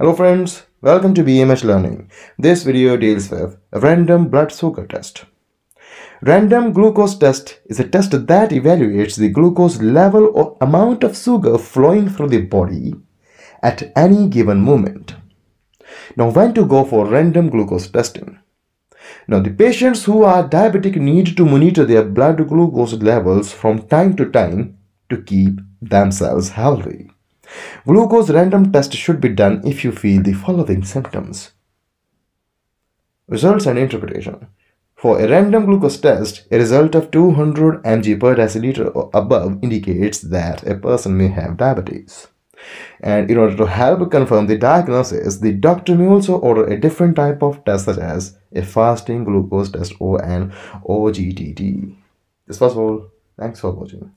Hello friends, welcome to BMH Learning. This video deals with random blood sugar test. Random glucose test is a test that evaluates the glucose level or amount of sugar flowing through the body at any given moment. Now when to go for random glucose testing? Now the patients who are diabetic need to monitor their blood glucose levels from time to time to keep themselves healthy. Glucose random test should be done if you feel the following symptoms. Results and interpretation. For a random glucose test, a result of 200 mg per deciliter or above indicates that a person may have diabetes. And in order to help confirm the diagnosis, the doctor may also order a different type of test such as a fasting glucose test or an OGTT. This was all. Thanks for watching.